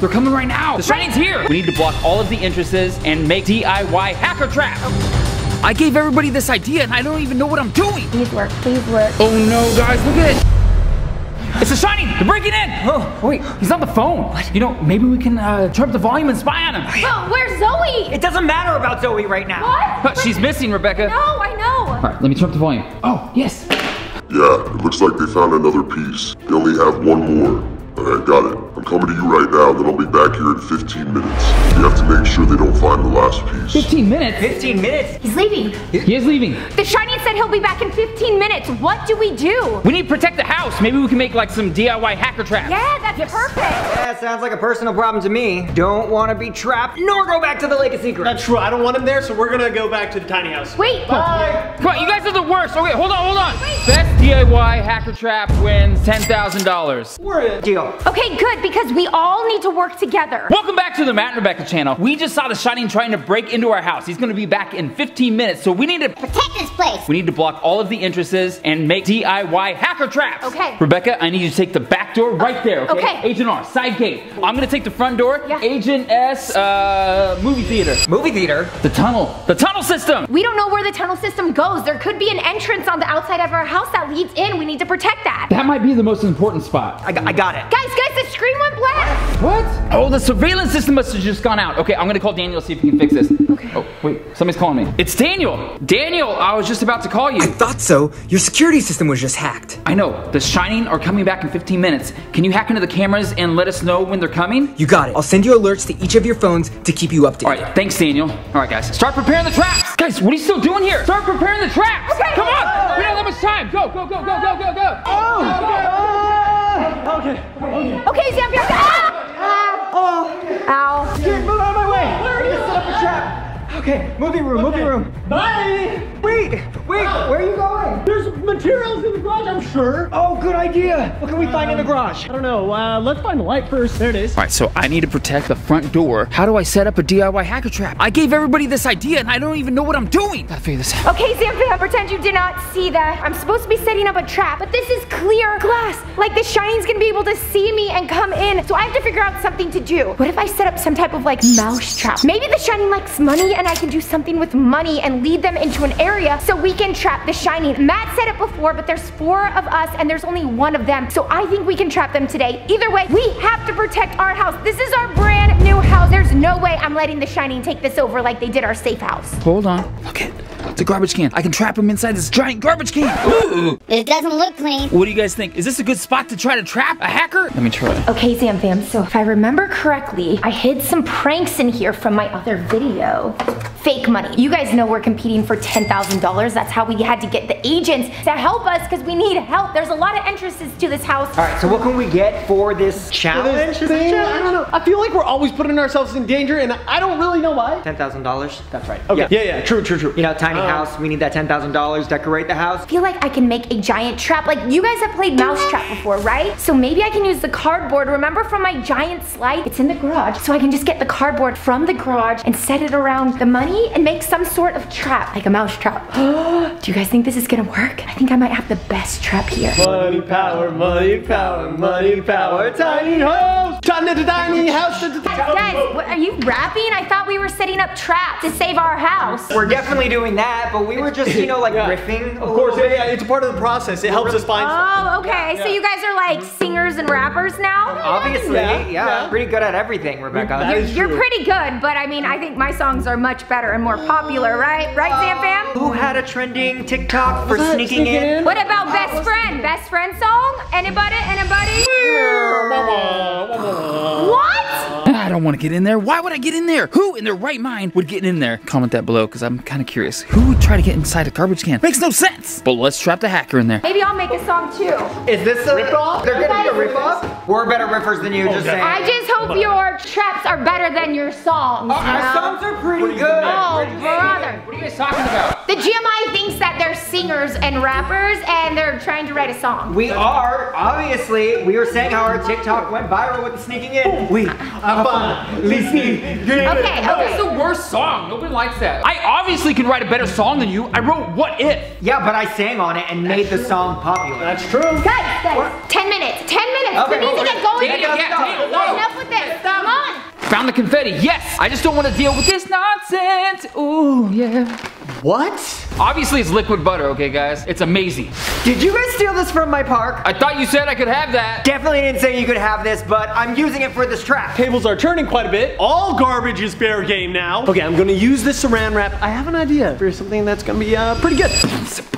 They're coming right now. The Shining's here. We need to block all of the entrances and make DIY hacker trap. I gave everybody this idea and I don't even know what I'm doing. Please work, please work. Oh no, guys, look at it. It's the Shining! They're breaking in! Oh, wait, he's on the phone. What? You know, maybe we can uh, turn up the volume and spy on him. But where's Zoe? It doesn't matter about Zoe right now. What? Uh, She's missing, Rebecca. No, I know. All right, let me turn up the volume. Oh, yes. Yeah, it looks like they found another piece. They only have one more. Alright, got it. I'm coming to you right now, then I'll be back here in 15 minutes. You have to make sure they don't find the last piece. 15 minutes. 15 minutes? He's leaving. He is leaving. The Shining said he'll be back in 15 minutes. What do we do? We need to protect the house. Maybe we can make like some DIY hacker traps. Yeah, that's perfect. Yeah, sounds like a personal problem to me. Don't want to be trapped, nor go back to the Lake of Secrets. That's true. I don't want him there, so we're gonna go back to the tiny house. Wait. Uh, Come on, you guys are the worst. Okay, hold on, hold on. Best DIY hacker trap wins $10,000. We're in. Deal. Okay, good, because we all need to work together. Welcome back to the Matt and Rebecca channel. We just saw the Shining trying to break into our house. He's gonna be back in 15 minutes, so we need to Protect this place. we need to block all of the entrances and make DIY hacker traps. Okay. Rebecca, I need you to take the back door right there, okay? Okay. Agent R, side gate. I'm gonna take the front door. Yeah. Agent S, uh, movie theater. Movie theater. The tunnel. The tunnel system. We don't know where the tunnel system goes. There could be an entrance on the outside of our house that leads in. We need to protect that. That might be the most important spot. I got, I got it. Guys, guys, the screen went black. What? Oh, the surveillance system must have just gone out. Okay, I'm gonna call Daniel see if he can fix this. Okay. Oh, wait, somebody's calling me. It's Daniel. Daniel, I was just about to call you. I thought so. Your security system was just hacked. I know. The Shining are coming back in 15 minutes. Can you hack into the cameras and let us know when they're coming? You got it. I'll send you alerts to each of your phones to keep you updated. All right, thanks, Daniel. All right, guys, start preparing the traps. Guys, what are you still doing here? Start preparing the traps. Okay. Come on. We don't have much time. Go, go, go, go, go, go, go. Oh. Okay. Okay, Zamfam. Ah! Ah! Ow. Here, move out of my way. We're gonna set up a trap. Okay, movie room, movie room. Bye. Wait, wait, where are you going? There's materials in the garage, I'm sure. Oh, good idea. What can we find in the garage? I don't know. Uh, let's find the light first. There it is. All right, so I need to protect the front door. How do I set up a DIY hacker trap? I gave everybody this idea and I don't even know what I'm doing. Gotta figure this out. Okay, Zamfam, pretend you did not see that. I'm supposed to be setting up a trap, but this is clear glass. Like the Shining's gonna be able to see me and come in. So I have to figure out something to do. What if I set up some type of like mouse trap? Maybe the Shining likes money and I can do something with money and lead them into an area so we can trap the Shining. Matt said it before, but there's four of us and there's only one of them. So I think we can trap them today. Either way, we have to protect our house. This is our brand new house. There's no way I'm letting the Shining take this over like they did our safe house. Hold on. Look at it's a garbage can. I can trap him inside this giant garbage can. Ooh. It doesn't look clean. What do you guys think? Is this a good spot to try to trap a hacker? Let me try. Okay, Zam Fam, so if I remember correctly, I hid some pranks in here from my other video. Fake money. You guys know we're competing for $10,000. That's how we had to get the agents to help us because we need help. There's a lot of entrances to this house. All right, so what can we get for this challenge This thing? thing, I don't know. I feel like we're always putting ourselves in danger, and I don't really know why. Ten thousand dollars. That's right. Okay. Yeah. Yeah, yeah, true, true, true. You know, tiny Um, house. We need that ten thousand dollars. Decorate the house. I feel like I can make a giant trap. Like you guys have played Mousetrap before, right? So maybe I can use the cardboard. Remember from my giant slide? It's in the garage. So I can just get the cardboard from the garage and set it around the money and make some sort of trap, like a mouse trap. Do you guys think this is gonna work? I think I might have the best trap here. Money power, money power, money power, tiny house, tiny tiny house. Guys, what, are you rapping? I thought we were setting up traps to save our house. We're definitely doing that, but we were just, you know, like Yeah. riffing. a Of course, little yeah, bit. yeah, it's a part of the process. It helps us find stuff. Oh, okay. So you guys are like mm-hmm. singers and rappers now? Oh, obviously, Yeah, yeah, yeah. pretty good at everything, Rebecca. That is You're true. pretty good, but I mean, I think my songs are much better and more popular, right? Right, Sam uh, Fam? Who had a trending TikTok for that? sneaking, Sneaking in? in? What about best friend? Best friend song? Anybody? Anybody? What? I don't want to get in there. Why would I get in there? Who in their right mind would get in there? Comment that below because I'm kind of curious. Who would try to get inside a garbage can? Makes no sense. But let's trap the hacker in there. Maybe I'll make a song too. Is this a riff-off? They're gonna be a riff-off? We're better riffers than you, just saying. I just hope your traps are better than your songs. Our you know? songs are pretty good. Oh, brother. What are you guys talking about? The GMI thinks that they're singers and rappers and they're trying to write a song. We are, obviously, we were saying how our TikTok went viral with the sneaking in. We are finally sneaking in. Okay, That's okay. the worst song. Nobody likes that. I obviously can write a better song than you. I wrote What If. Yeah, but I sang on it and made the song popular. That's true. Guys, guys, 10 minutes, 10 minutes. Okay, we need to get going. Daniel, yeah, Daniel, whoa. Enough with this. Come on. Found the confetti. Yes. I just don't want to deal with this nonsense. Ooh, yeah. What? Obviously, it's liquid butter, okay, guys? It's amazing. Did you guys steal this from my park? I thought you said I could have that. Definitely didn't say you could have this, but I'm using it for this trap. Tables are turning quite a bit. All garbage is fair game now. Okay, I'm gonna use this saran wrap. I have an idea for something that's gonna be uh, pretty good.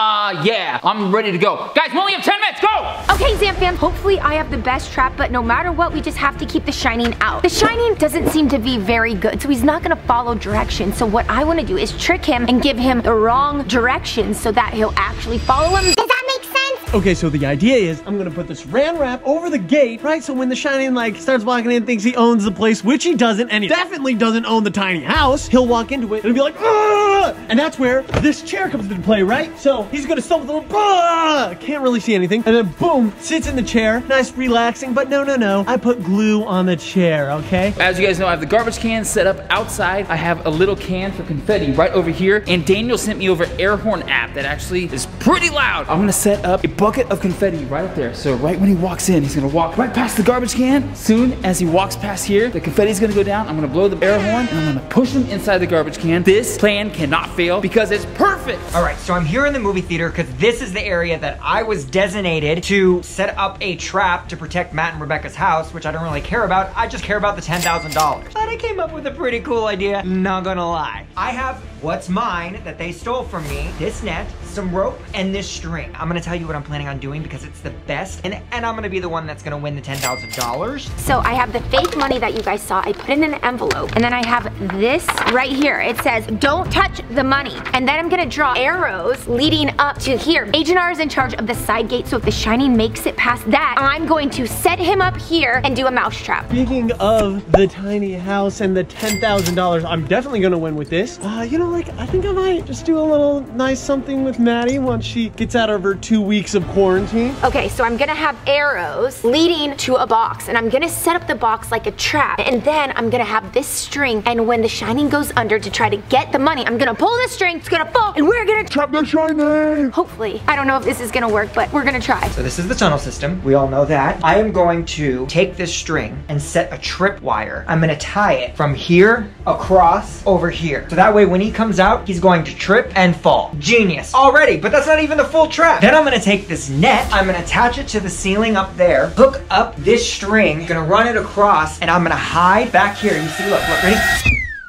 Ah, uh, yeah. I'm ready to go. Guys, we only have 10 minutes. Go! Okay, Zamfam, hopefully I have the best trap, but no matter what, we just have to keep the Shining out. The Shining doesn't seem to be very good, so he's not gonna follow directions. So what I wanna do is trick him and give him the wrong directions so that he'll actually follow him. Does that make sense? Okay, so the idea is I'm gonna put this ran wrap over the gate, right? So when the Shining like starts walking in, thinks he owns the place, which he doesn't, and he definitely doesn't own the tiny house, he'll walk into it and be like, Ugh! And that's where this chair comes into play, right? So he's gonna stumble through, Ugh! can't really see anything, and then boom, sits in the chair, nice relaxing, but no, no, no, I put glue on the chair, okay? As you guys know, I have the garbage can set up outside. I have a little can for confetti right over here, and Daniel sent me over air horn app that actually is pretty loud. I'm gonna set up a bucket of confetti right up there. So right when he walks in, he's gonna walk right past the garbage can. Soon as he walks past here, the confetti's gonna go down. I'm gonna blow the air horn and I'm gonna push him inside the garbage can. This plan cannot fail because it's perfect. All right, so I'm here in the movie theater because this is the area that I was designated to set up a trap to protect Matt and Rebecca's house, which I don't really care about. I just care about the $10,000. But I came up with a pretty cool idea, not gonna lie. I have what's mine that they stole from me, this net, some rope, and this string. I'm gonna tell you what I'm planning on doing because it's the best, and, and I'm gonna be the one that's gonna win the $10,000. So I have the fake money that you guys saw. I put it in an envelope. And then I have this right here. It says, don't touch the money. And then I'm gonna draw arrows leading up to here. Agent R is in charge of the side gate. So if the Shining makes it past that, I'm going to set him up here and do a mouse trap. Speaking of the tiny house and the $10,000, I'm definitely gonna win with this. Uh, you know, like, I think I might just do a little nice something with Maddie once she gets out of her two weeks of quarantine. Okay, so I'm gonna have arrows leading to a box and I'm gonna set up the box like a trap. And then I'm gonna have this string and when the Shining goes under to try to get the money, I'm gonna pull the string, it's gonna fall, and we're gonna trap the Shining. Hopefully. I don't know if this is gonna work, but we're gonna try. So this is the tunnel system. We all know that. I am going to take this string and set a trip wire. I'm gonna tie it from here across over here. So that way when he comes out, he's going to trip and fall. Genius. Already, but that's not even the full trap. Then I'm gonna take this net, I'm gonna attach it to the ceiling up there, hook up this string, gonna run it across, and I'm gonna hide back here. You see, look, look, ready?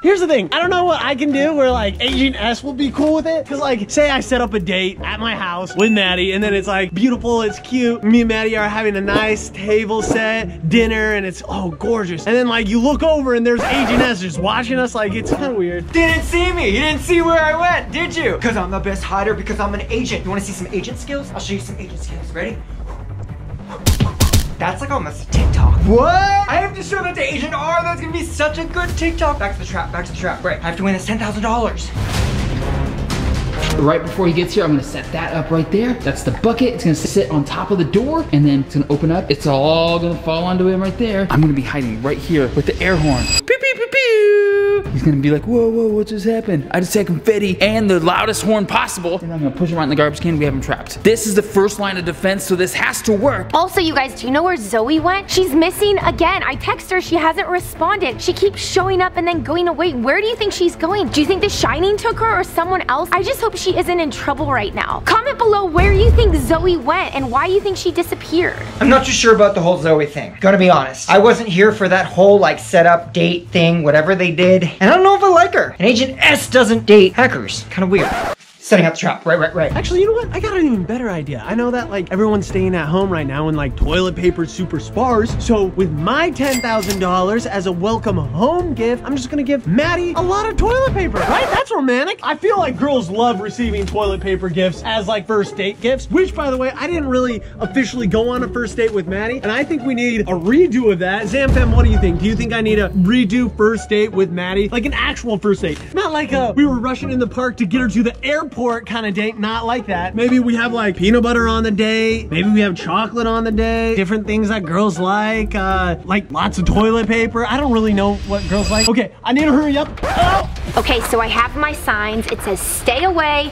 Here's the thing, I don't know what I can do where like Agent S will be cool with it. Cause like, say I set up a date at my house with Maddie and then it's like beautiful, it's cute. Me and Maddie are having a nice table set, dinner, and it's, oh, gorgeous. And then like you look over and there's Agent S just watching us like, it's kind of weird. Didn't see me. You didn't see where I went, did you? Because I'm the best hider because I'm an agent. You want to see some agent skills? I'll show you some agent skills. Ready? That's like almost a TikTok. What? I have to show that to Agent R. That's gonna be such a good TikTok. Back to the trap. Back to the trap. Right. I have to win this ten thousand dollars. Right before he gets here, I'm gonna set that up right there. That's the bucket. It's gonna sit on top of the door and then it's gonna open up. It's all gonna fall onto him right there. I'm gonna be hiding right here with the air horn. He's gonna be like, whoa, whoa, what just happened? I just had confetti and the loudest horn possible. And I'm gonna push him right in the garbage can. We have him trapped. This is the first line of defense, so this has to work. Also, you guys, do you know where Zoe went? She's missing again. I text her, she hasn't responded. She keeps showing up and then going away. Where do you think she's going? Do you think The Shining took her or someone else? I just hope she isn't in trouble right now. Comment below where you think Zoe went and why you think she disappeared. I'm not too sure about the whole Zoe thing. Gonna be honest. I wasn't here for that whole like setup date thing, whatever they did. And I don't know if I like her. And Agent S doesn't date hackers. Kind of weird. Setting up the trap. Right, right, right. Actually, you know what? I got an even better idea. I know that like everyone's staying at home right now and like toilet paper is super sparse. So with my $10,000 as a welcome home gift, I'm just gonna give Maddie a lot of toilet paper, right? That's romantic. I feel like girls love receiving toilet paper gifts as like first date gifts, which by the way, I didn't really officially go on a first date with Maddie. And I think we need a redo of that. Zamfam, what do you think? Do you think I need a redo first date with Maddie? Like an actual first date. Not like a, we were rushing in the park to get her to the airport kind of date, not like that. Maybe we have like peanut butter on the date. Maybe we have chocolate on the day. Different things that girls like, uh, like lots of toilet paper. I don't really know what girls like. Okay, I need to hurry up. Oh! Okay, so I have my signs. It says stay away,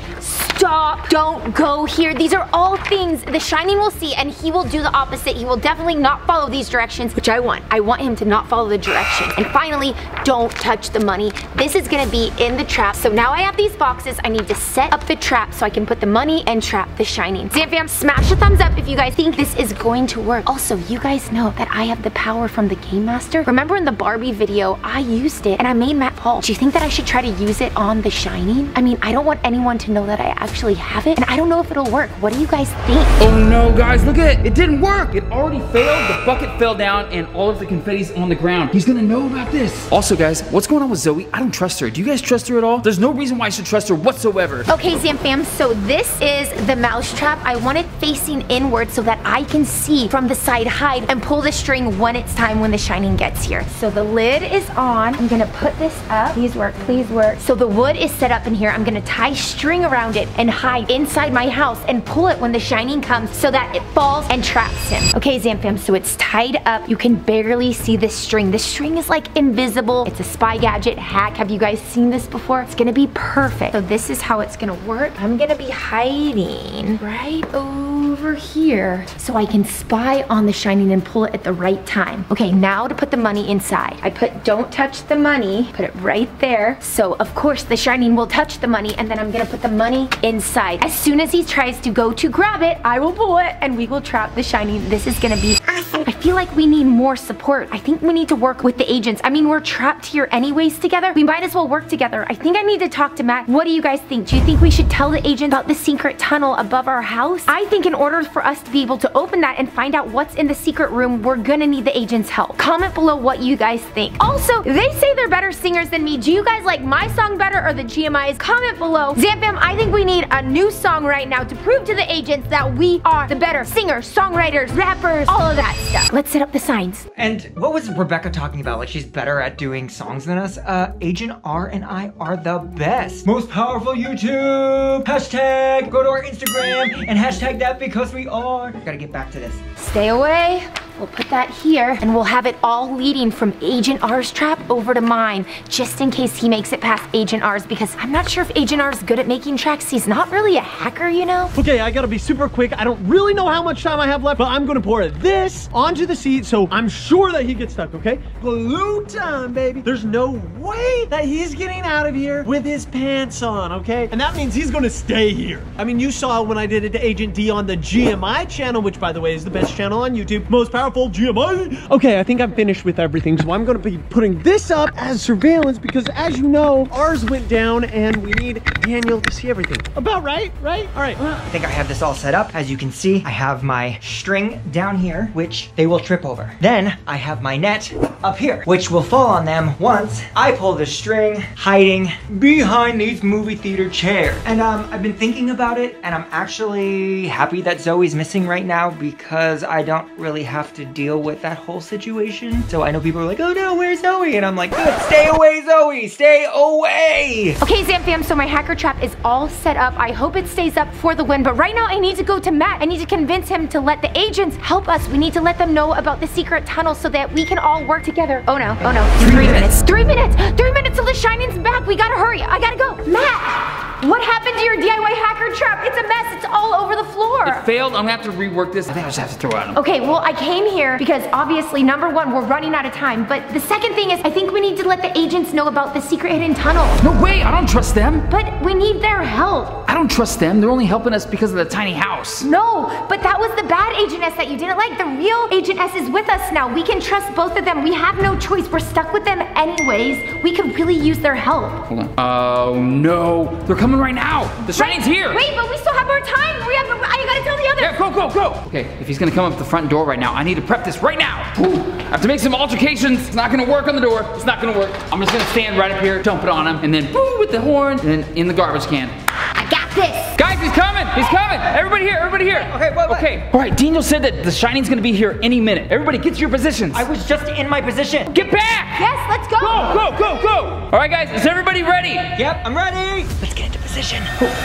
Stop. Don't go here. These are all things the Shining will see and he will do the opposite. He will definitely not follow these directions, which I want. I want him to not follow the directions. And finally, don't touch the money. This is gonna be in the trap. So now I have these boxes. I need to set up the trap so I can put the money and trap the Shining. Zamfam, smash a thumbs up if you guys think this is going to work. Also, you guys know that I have the power from the Game Master. Remember in the Barbie video, I used it and I made Matt fall. Do you think that I should try to use it on the Shining? I mean, I don't want anyone to know that I actually have it and I don't know if it'll work. What do you guys think? Oh no, guys, look at it. It didn't work. It already failed. The bucket fell down and all of the confetti's on the ground. He's gonna know about this. Also, guys, what's going on with Zoe? I don't trust her. Do you guys trust her at all? There's no reason why I should trust her whatsoever. Okay, Zamfam, so this is the mousetrap. I want it facing inward so that I can see from the side hide and pull the string when it's time when the shining gets here. So the lid is on. I'm gonna put this up. Please work, please work. So the wood is set up in here. I'm gonna tie string around it and hide inside my house and pull it when the shining comes so that it falls and traps him. Okay, Zamfam, so it's tied up. You can barely see the string. The string is like invisible. It's a spy gadget hack. Have you guys seen this before? It's gonna be perfect. So this is how it's gonna work. I'm gonna be hiding. Right? Over here so I can spy on the shining and pull it at the right time. Okay, now to put the money inside. I put don't touch the money, put it right there. So of course the shining will touch the money and then I'm gonna put the money inside. As soon as he tries to go to grab it, I will pull it and we will trap the shining. This is gonna be awesome. I feel like we need more support. I think we need to work with the agents. I mean, we're trapped here anyways together. We might as well work together. I think I need to talk to Matt. What do you guys think? Do you think we should tell the agent about the secret tunnel above our house? I think in order for us to be able to open that and find out what's in the secret room, we're gonna need the agent's help. Comment below what you guys think. Also, they say they're better singers than me. Do you guys like my song better or the GMI's? Comment below. Zamfam, I think we need a new song right now to prove to the agents that we are the better singers, songwriters, rappers, all of that stuff. Let's set up the signs. And what was Rebecca talking about? Like she's better at doing songs than us? Uh, Agent R and I are the best. Most powerful YouTube. Hashtag go to our Instagram and hashtag that because we are. Gotta get back to this. Stay away. We'll put that here and we'll have it all leading from Agent R's trap over to mine, just in case he makes it past Agent R's because I'm not sure if Agent R's good at making tracks. He's not really a hacker, you know? Okay, I gotta be super quick. I don't really know how much time I have left, but I'm gonna pour this onto the seat so I'm sure that he gets stuck, okay? Glue time, baby. There's no way that he's getting out of here with his pants on, okay? And that means he's gonna stay here. I mean, you saw when I did it to Agent D on the GMI channel, which by the way is the best channel on YouTube. Most powerful GMI. Okay, I think I'm finished with everything, so I'm gonna be putting this up as surveillance because as you know, ours went down and we need Daniel to see everything. About right, right? All right. I think I have this all set up. As you can see, I have my string down here, which they will trip over. Then I have my net up here, which will fall on them once I pull the string hiding behind these movie theater chairs. And um, I've been thinking about it, and I'm actually happy that Zoe's missing right now because I don't really have to deal with that whole situation. So I know people are like, oh no, where's Zoe? And I'm like, good, stay away, Zoe, stay away. Okay, Zamfam, so my hacker trap is all set up. I hope it stays up for the win, but right now I need to go to Matt. I need to convince him to let the agents help us. We need to let them know about the secret tunnel so that we can all work together. Oh no, oh no, three, minutes. Three minutes, three minutes till the Shining's back. We gotta hurry, I gotta go. Matt, what happened to your DIY hacker trap? It's a mess, it's all over the floor. It failed. I'm gonna have to rework this. I think I just have to throw it out. him. Okay, well, I came here because obviously, number one, we're running out of time. But the second thing is, I think we need to let the agents know about the secret hidden tunnel. No way. I don't trust them. But we need their help. I don't trust them. They're only helping us because of the tiny house. No, but that was the bad Agent S that you didn't like. The real Agent S is with us now. We can trust both of them. We have no choice. We're stuck with them anyways. We could really use their help. Hold on. Oh no. They're coming right now. The Shining's here. Wait, but we still have more time. We have. I gotta tell the others. Yeah, go, go, go. Okay, if he's gonna come up the front door right now, I need to prep this right now. Ooh, I have to make some altercations. It's not gonna work on the door. It's not gonna work. I'm just gonna stand right up here, dump it on him, and then boo with the horn, and then in the garbage can. I got this. Guys, he's coming! He's coming! Everybody here, everybody here! Okay, what, what? Okay, alright, Daniel said that the Shining's gonna be here any minute. Everybody get to your positions. I was just in my position. Get back! Yes, let's go. Go, go, go, go! Alright, guys, is everybody ready? Yep, I'm ready. Let's get into position.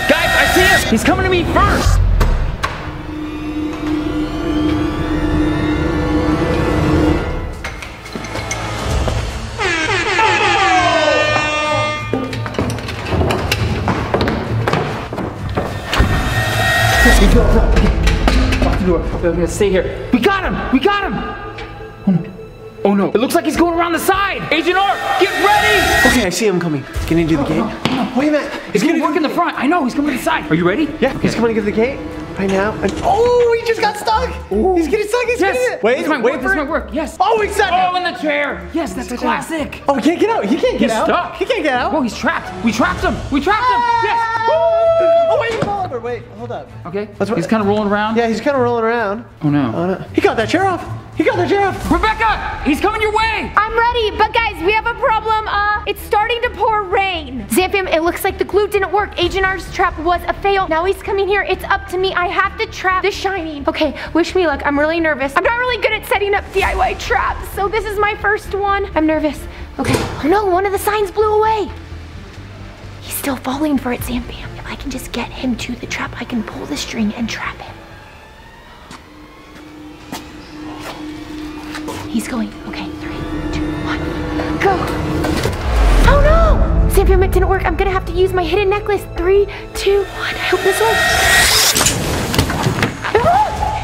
Guys, I see him! He's coming to me first! go, go. Lock the door. We're gonna stay here. We got him! We got him! Oh no. Oh. It looks like he's going around the side. Agent R, get ready! Okay, I see him coming. Can he do the gate? Wait a minute. He's gonna work in the front. I know, he's coming to the side. Are you ready? Yeah, he's coming to get the gate right now. And, oh, he just got stuck. He's getting stuck. He's Yes. getting it. Wait, this might wait work. for This might work. Yes. Oh, he's stuck. Oh, in the chair. Yes, that's a classic. Oh, he can't get out. He can't get He's out. stuck. He can't get out. Oh, he's trapped. We trapped him. We trapped him. Ah! Yes. Oh, wait, over. Wait, hold up. Okay. That's what- he's kind of rolling around. Yeah, he's kind of rolling around. Oh no. Oh, no. He got that chair off. He got chair. Rebecca, he's coming your way. I'm ready, but guys, we have a problem. Uh, it's starting to pour rain. Zamfam, it looks like the glue didn't work. Agent R's trap was a fail. Now he's coming here. It's up to me. I have to trap the Shining. Okay, wish me luck. I'm really nervous. I'm not really good at setting up DIY traps, so this is my first one. I'm nervous. Okay. Oh no, one of the signs blew away. He's still falling for it, Zamfam. If I can just get him to the trap, I can pull the string and trap him. He's going. Okay, three, two, one, go. Oh no! Zamfam, it didn't work. I'm gonna have to use my hidden necklace. Three, two, one. I hope this works.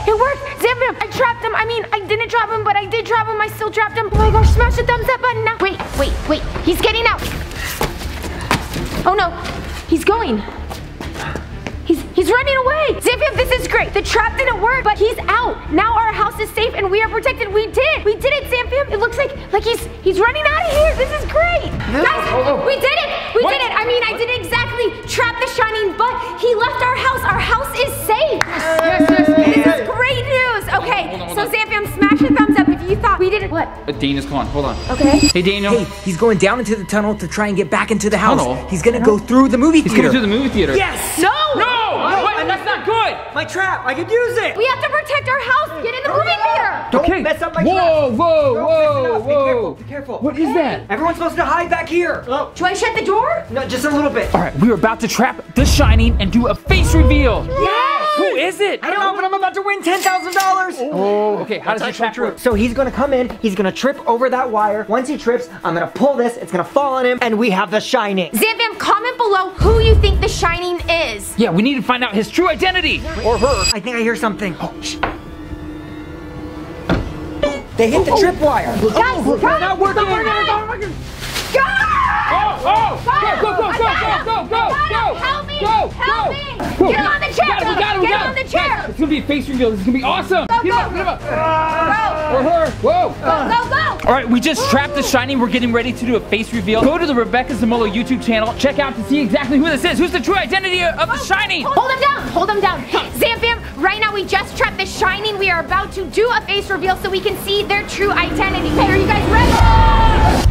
It worked! It I trapped him. I mean, I didn't trap him, but I did trap him. I still trapped him. Oh my gosh, smash the thumbs up button now. Wait, wait, wait. He's getting out. Oh no, he's going. He's he's running away. Zamfam, this is great. The trap didn't work, but he's out. Now our house is safe and we are protected. We did. We did it, Zamfam. It looks like like he's he's running out of here. This is great. Guys, oh, oh. we did it. We What? did it. I mean, I didn't exactly trap the shining, but he left our house. Our house is safe. Yes, yes, This is great news. Okay, hold on, hold so on. Zamfam, smash the thumbs up if you thought we didn't. What? Uh, Daniel's calling. Hold on. Okay. Hey, Daniel. Hey, he's going down into the tunnel to try and get back into the house. Tunnel? He's gonna go through the movie theater. He's theater. coming to the movie theater. Yes! No. No! What? That's not good. My trap, I could use it. We have to protect our house. Get in the movie theater. Don't okay. mess up my whoa, trap. whoa, Don't whoa, mess it up. Be whoa. careful, be careful. What is that? Everyone's supposed to hide back here. Oh, Do I shut the door? no, just a little bit. All right, we are about to trap The Shining and do a face reveal. Yes. Who is it? I don't know, but I'm about to win ten thousand dollars. Oh, okay. How does your trap work? So he's gonna come in, he's gonna trip over that wire. Once he trips, I'm gonna pull this, it's gonna fall on him, and we have the shining. Zamfam, comment below who you think the shining is. Yeah, we need to find out his true identity. Or her. I think I hear something. Oh, shh. They hit the trip wire. Guys, oh, oh, oh, guys, not working. Guys! Oh, oh! Go, go, go, I go, got him. go, go, I go, got go! him. Help me! Go, Help go. me! Go. Get the chair! It's gonna be a face reveal. This is gonna be awesome. Go, Get go. up, get up. Go! Or her. Whoa. Go, go! All right, we just trapped the Shining. We're getting ready to do a face reveal. Go to the Rebecca Zamolo YouTube channel. Check out to see exactly who this is. Who's the true identity of the Shining? Hold him down! Hold him down! Zamfam, right now we just trapped the Shining. We are about to do a face reveal so we can see their true identity. Are